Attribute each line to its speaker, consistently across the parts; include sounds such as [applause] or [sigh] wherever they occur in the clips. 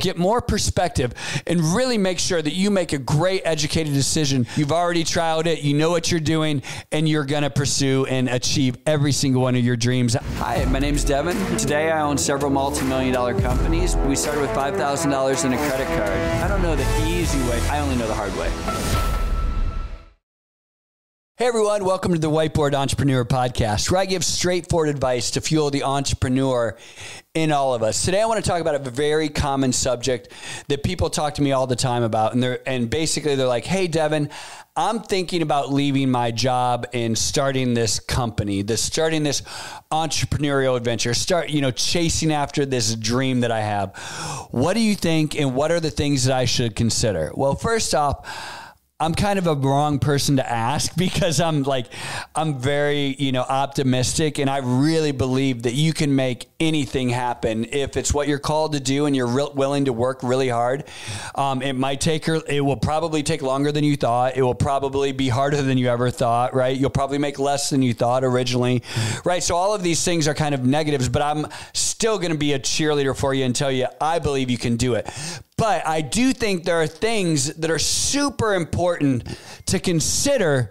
Speaker 1: get more perspective and really make sure that you make a great educated decision. You've already tried it, you know what you're doing, and you're going to pursue and achieve every single one of your dreams. Hi, my name's Devon. Today I own several multi million dollar companies. We started with $5,000 in a credit card. I don't know the easy way, I only know the hard way. Hey everyone, welcome to the Whiteboard Entrepreneur Podcast, where I give straightforward advice to fuel the entrepreneur in all of us. Today I want to talk about a very common subject that people talk to me all the time about. And they're and basically they're like, hey Devon, I'm thinking about leaving my job and starting this company, this starting this entrepreneurial adventure, start, you know, chasing after this dream that I have. What do you think and what are the things that I should consider? Well, first off, I'm kind of a wrong person to ask [laughs] because I'm like, I'm very, you know, optimistic and I really believe that you can make anything happen if it's what you're called to do and you're re- willing to work really hard. Um, it might take her, it will probably take longer than you thought. It will probably be harder than you ever thought, right? You'll probably make less than you thought originally, right? So all of these things are kind of negatives, but I'm still going to be a cheerleader for you and tell you I believe you can do it. But I do think there are things that are super important to consider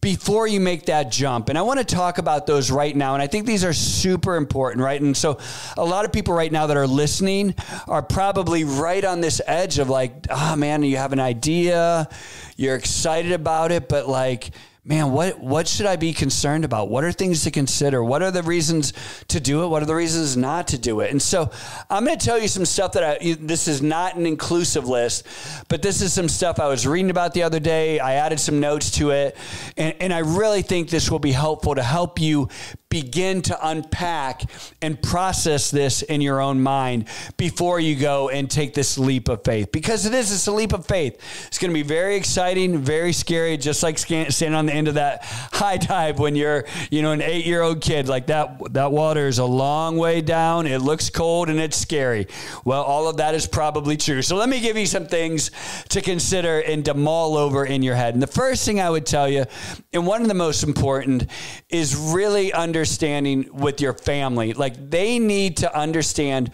Speaker 1: before you make that jump. And I want to talk about those right now. And I think these are super important, right? And so a lot of people right now that are listening are probably right on this edge of like, oh man, you have an idea, you're excited about it, but like, man, what what should I be concerned about? What are things to consider? What are the reasons to do it? What are the reasons not to do it? And so I'm going to tell you some stuff that I, this is not an inclusive list, but this is some stuff I was reading about the other day. I added some notes to it, and, and I really think this will be helpful to help you begin to unpack and process this in your own mind before you go and take this leap of faith. Because it is, it's a leap of faith. It's going to be very exciting, very scary, just like standing on the end of that high dive when you're, you know, an eight year old kid. Like that, that water is a long way down. It looks cold and it's scary. Well, all of that is probably true. So let me give you some things to consider and to mull over in your head. And the first thing I would tell you, and one of the most important, is really under understanding with your family. Like they need to understand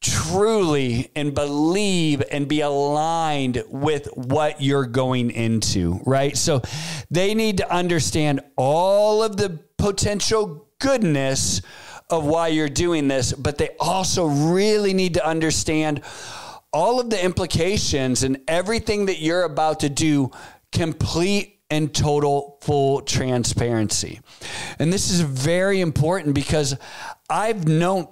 Speaker 1: truly and believe and be aligned with what you're going into, right? So they need to understand all of the potential goodness of why you're doing this, but they also really need to understand all of the implications and everything that you're about to do complete and total full transparency. And this is very important because I've known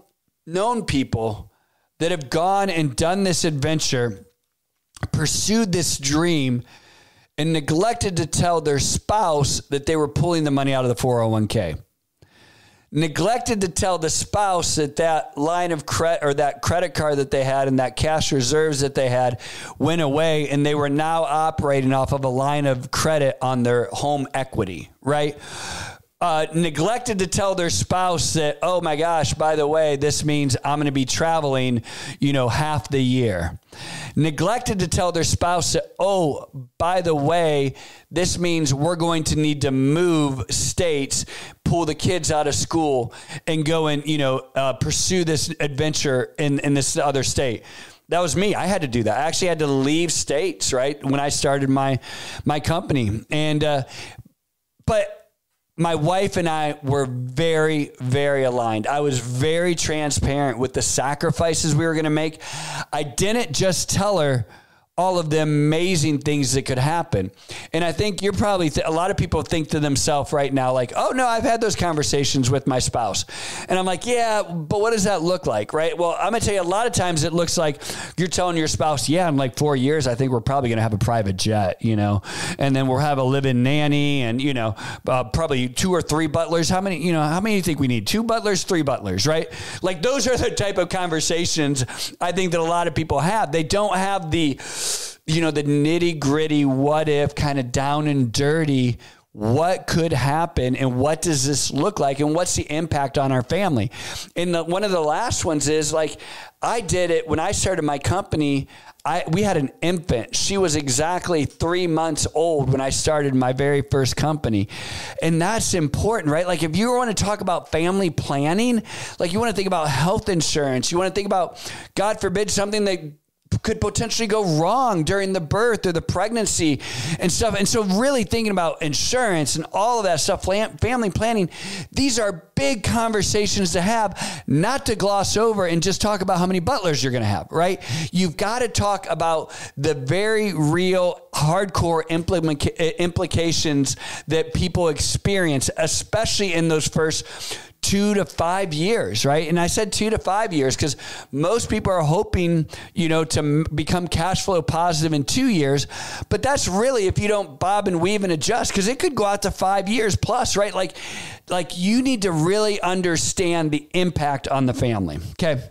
Speaker 1: known people that have gone and done this adventure, pursued this dream and neglected to tell their spouse that they were pulling the money out of the 401k neglected to tell the spouse that that line of credit or that credit card that they had and that cash reserves that they had went away and they were now operating off of a line of credit on their home equity, right? uh, neglected to tell their spouse that, oh my gosh, by the way, this means I'm going to be traveling, you know, half the year. Neglected to tell their spouse that, oh, by the way, this means we're going to need to move states, pull the kids out of school, and go and, you know, uh, pursue this adventure in, in this other state that was me. I had to do that. I actually had to leave states, right, when I started my my company. And uh, but my wife and I were very, very aligned. I was very transparent with the sacrifices we were going to make. I didn't just tell her all of the amazing things that could happen. And I think you're probably, th- a lot of people think to themselves right now, like, oh no, I've had those conversations with my spouse. And I'm like, yeah, but what does that look like? Right. Well, I'm going to tell you, a lot of times it looks like you're telling your spouse, yeah, in like four years, I think we're probably going to have a private jet, you know, and then we'll have a live in nanny and, you know, uh, probably two or three butlers. How many, you know, how many do you think we need? Two butlers, three butlers, right? Like those are the type of conversations I think that a lot of people have. They don't have the, you know, the nitty gritty, what if, kind of down and dirty. What could happen and what does this look like and what's the impact on our family? And the, one of the last ones is like, I did it when I started my company. I, we had an infant. She was exactly three months old when I started my very first company. And that's important, right? Like, if you want to talk about family planning, like you want to think about health insurance, you want to think about, God forbid, something that could potentially go wrong during the birth or the pregnancy and stuff. And so, really thinking about insurance and all of that stuff, family planning, these are big conversations to have, not to gloss over and just talk about how many butlers you're going to have, right? You've got to talk about the very real, hardcore implications that people experience, especially in those first two to five years, right? And I said two to five years because most people are hoping, you know, to become cash flow positive in two years. But that's really if you don't bob and weave and adjust because it could go out to five years plus, right? Like, like you need to really understand the impact on the family. Okay.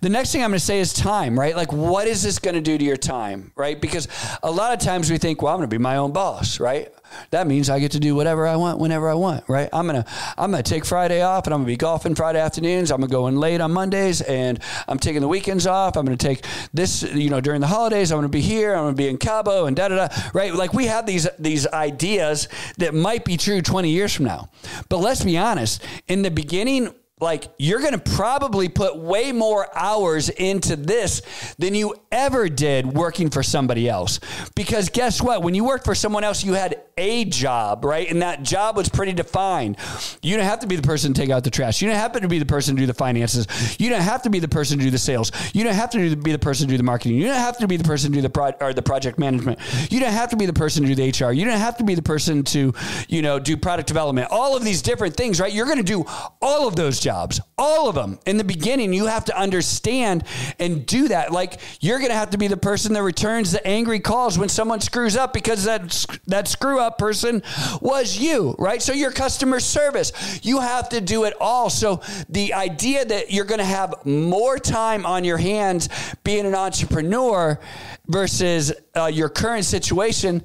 Speaker 1: The next thing I'm going to say is time, right? Like, what is this going to do to your time, right? Because a lot of times we think, well, I'm going to be my own boss, right? That means I get to do whatever I want whenever I want, right? I'm gonna I'm gonna take Friday off and I'm gonna be golfing Friday afternoons. I'm gonna go in late on Mondays and I'm taking the weekends off. I'm gonna take this, you know, during the holidays. I'm gonna be here. I'm gonna be in Cabo and da da da. Right? Like we have these these ideas that might be true 20 years from now. But let's be honest. In the beginning, like you're going to probably put way more hours into this than you ever did working for somebody else. Because guess what? When you worked for someone else, you had a job, right? And that job was pretty defined. You don't have to be the person to take out the trash. You don't have to be the person to do the finances. You don't have to be the person to do the sales. You don't have to be the person to do the marketing. You don't have to be the person to do the pro- or the project management. You don't have to be the person to do the HR. You don't have to be the person to, you know, do product development. All of these different things, right? You're going to do all of those jobs, all of them. In the beginning, you have to understand and do that. Like you're going to have to be the person that returns the angry calls when someone screws up because that that screw up person was you, right? So your customer service, you have to do it all. So the idea that you're going to have more time on your hands being an entrepreneur versus uh, your current situation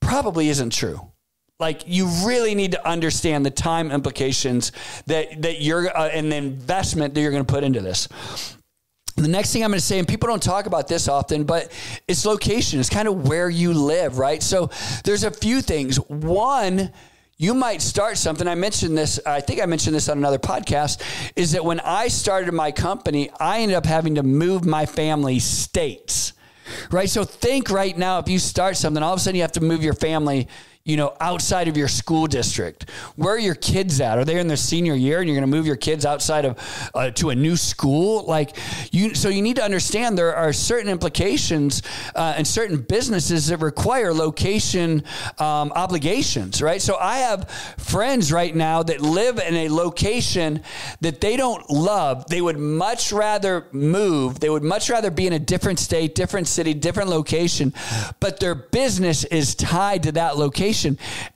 Speaker 1: probably isn't true like you really need to understand the time implications that that you're uh, and the investment that you're going to put into this the next thing I'm going to say, and people don't talk about this often, but it's location. It's kind of where you live, right? So there's a few things. One, you might start something. I mentioned this, I think I mentioned this on another podcast, is that when I started my company, I ended up having to move my family states, right? So think right now, if you start something, all of a sudden you have to move your family you know, outside of your school district? Where are your kids at? Are they in their senior year and you're going to move your kids outside of uh, to a new school? Like you, so you need to understand there are certain implications uh, and certain businesses that require location um, obligations, right? So I have friends right now that live in a location that they don't love. They would much rather move. They would much rather be in a different state, different city, different location, but their business is tied to that location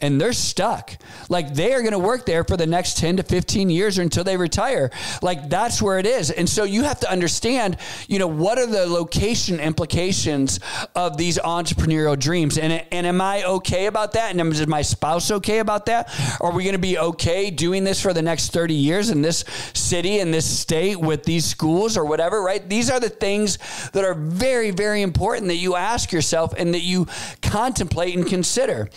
Speaker 1: and they're stuck. Like they are going to work there for the next 10 to 15 years or until they retire. Like that's where it is. And so you have to understand, you know, what are the location implications of these entrepreneurial dreams? And, and am I okay about that? And is my spouse okay about that? Are we going to be okay doing this for the next 30 years in this city, in this state with these schools or whatever, right? These are the things that are very, very important that you ask yourself and that you contemplate and consider.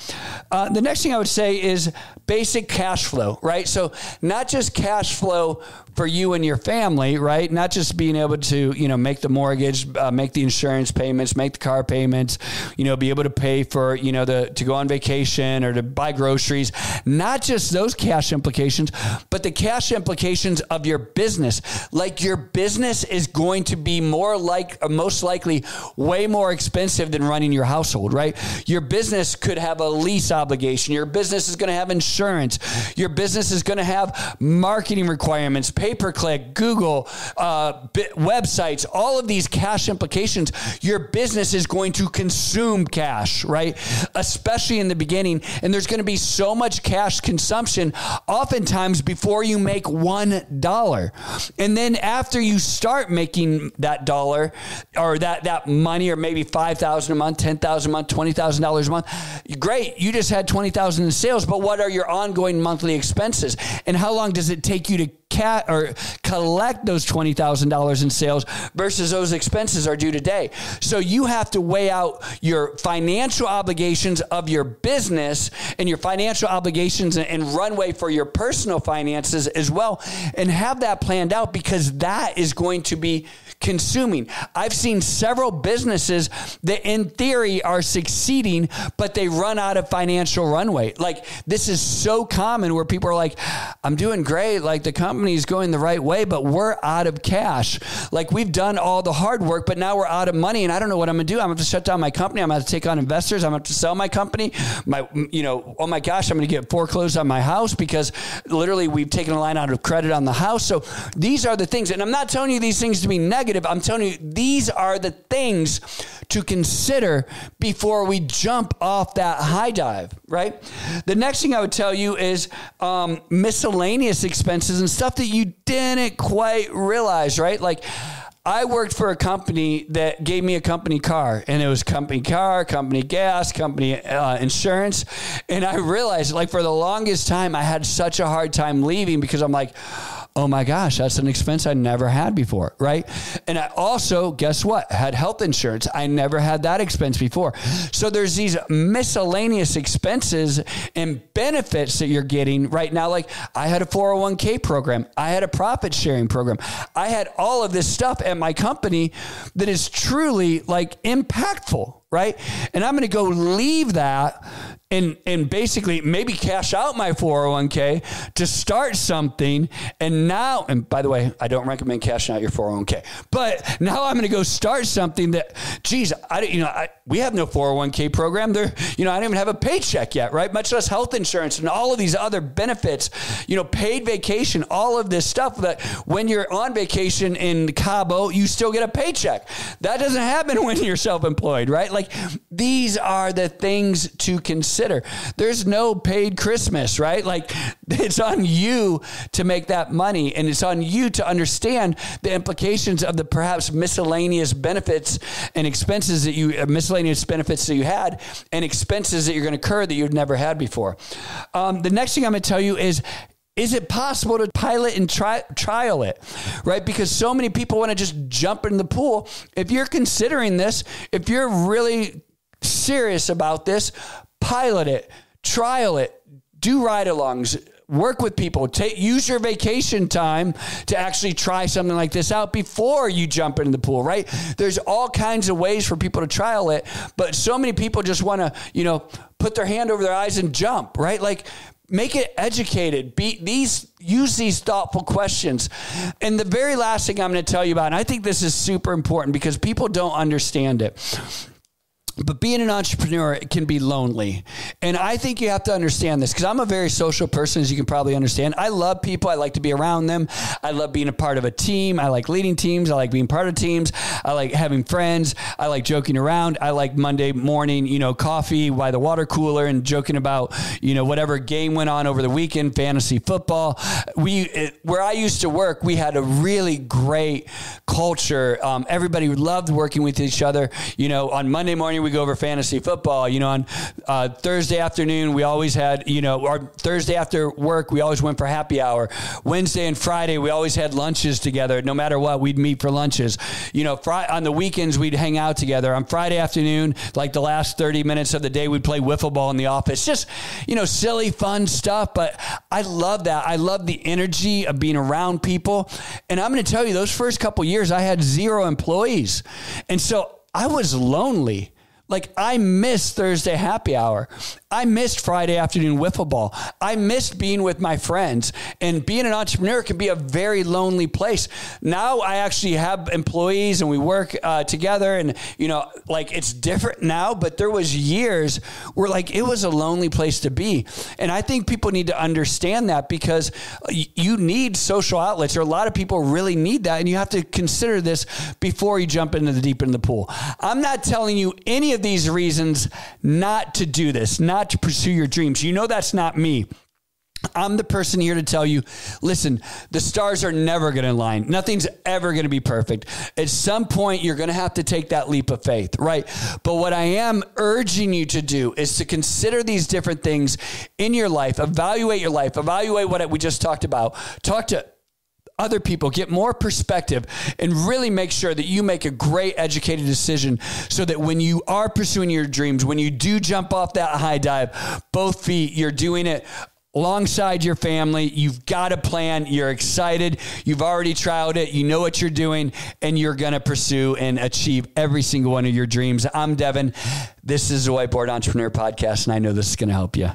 Speaker 1: Uh, the next thing I would say is basic cash flow, right? So not just cash flow for you and your family, right? Not just being able to, you know, make the mortgage, uh, make the insurance payments, make the car payments, you know, be able to pay for, you know, the to go on vacation or to buy groceries. Not just those cash implications, but the cash implications of your business. Like your business is going to be more like, most likely, way more expensive than running your household, right? Your business could have a lease obligation. Your business is going to have insurance. Your business is going to have marketing requirements pay per click, Google, uh, websites, all of these cash implications, your business is going to consume cash, right? Especially in the beginning. And there's going to be so much cash consumption, oftentimes before you make $1. And then after you start making that dollar or that, that money, or maybe 5000 a month, 10000 a month, $20,000 a month, great. You just had 20000 in sales, but what are your ongoing monthly expenses? And how long does it take you to cat or collect those $20,000 in sales versus those expenses are due today. So you have to weigh out your financial obligations of your business and your financial obligations and runway for your personal finances as well and have that planned out because that is going to be consuming. I've seen several businesses that in theory are succeeding, but they run out of financial runway. Like this is so common where people are like, I'm doing great. Like the company's going the right way, but we're out of cash. Like we've done all the hard work, but now we're out of money and I don't know what I'm gonna do. I'm gonna have to shut down my company. I'm gonna have to take on investors. I'm gonna have to sell my company. My, you know, oh my gosh, I'm gonna get foreclosed on my house because literally we've taken a line out of credit on the house. So these are the things, and I'm not telling you these things to be negative. I'm telling you these are the things to consider before we jump off that high dive, right? The next thing I would tell you is um, miscellaneous expenses and stuff that you didn't quite realize, right? Like, I worked for a company that gave me a company car, and it was company car, company gas, company uh, insurance. And I realized, like, for the longest time, I had such a hard time leaving because I'm like, oh my gosh, that's an expense I never had before, right? And I also, guess what? Had health insurance. I never had that expense before. So there's these miscellaneous expenses and benefits that you're getting right now. Like I had a 401k program, I had a profit sharing program, I had all of this stuff at my company that is truly like impactful right? And I'm going to go leave that and and basically maybe cash out my 401k to start something. And now and by the way i don't recommend cashing out your 401k but now i'm going to go start something that geez i don't, you know I, we have no 401k program. There you know i don't even have a paycheck yet right? Much less health insurance and all of these other benefits you know paid vacation all of this stuff that when you're on vacation in cabo you still get a paycheck. That doesn't happen [laughs] when you're self-employed right? Like these are the things to consider consider. There's no paid Christmas, right? Like [laughs] it's on you to make that money and it's on you to understand the implications of the perhaps miscellaneous benefits and expenses that you, uh, miscellaneous benefits that you had and expenses that you're going to incur that you've never had before. Um, the next thing I'm going to tell you is is it possible to pilot and try, trial it right? Because so many people want to just jump in the pool. If you're considering this if you're really serious about this pilot it, trial it, do ride alongs, work with people take use your vacation time to actually try something like this out before you jump into the pool right? There's all kinds of ways for people to trial it but so many people just want to you know put their hand over their eyes and jump right? Like make it educated. Be these use these thoughtful questions. And the very last thing i'm going to tell you about and i think this is super important because people don't understand it but being an entrepreneur can be lonely. And I think you have to understand this because I'm a very social person, as you can probably understand. I love people. I like to be around them. I love being a part of a team. I like leading teams. I like being part of teams. I like having friends. I like joking around. I like Monday morning, you know, coffee by the water cooler and joking about, you know, whatever game went on over the weekend, fantasy football. We, it, where I used to work, we had a really great culture. Um, everybody loved working with each other. You know, on Monday morning, we go over fantasy football. You know, on uh, Thursday afternoon, we always had, you know, our Thursday after work, we always went for happy hour. Wednesday and Friday, we always had lunches together. No matter what, we'd meet for lunches. You know, fri- on the weekends, we'd hang out together. On Friday afternoon, like the last 30 minutes of the day, we'd play wiffle ball in the office. Just, you know, silly, fun stuff. But I love that. I love the energy of being around people. And I'm going to tell you, those first couple years, I had zero employees. And so I was lonely. Like I miss Thursday happy hour. I missed Friday afternoon wiffle ball. I missed being with my friends. And being an entrepreneur can be a very lonely place. Now I actually have employees and we work uh, together, and you know, like it's different now. But there was years where like it was a lonely place to be, and I think people need to understand that because you need social outlets, or a lot of people really need that, and you have to consider this before you jump into the deep in the pool. I'm not telling you any of these reasons not to do this, not not to pursue your dreams. You know that's not me. I'm the person here to tell you listen, the stars are never going to align. Nothing's ever going to be perfect. At some point, you're going to have to take that leap of faith, right? But what I am urging you to do is to consider these different things in your life, evaluate your life, evaluate what we just talked about. Talk to other people, get more perspective, and really make sure that you make a great educated decision so that when you are pursuing your dreams, when you do jump off that high dive, both feet, you're doing it alongside your family. You've got a plan. You're excited. You've already tried it. You know what you're doing, and you're going to pursue and achieve every single one of your dreams. I'm Devon. This is the Whiteboard Entrepreneur Podcast, and I know this is going to help you.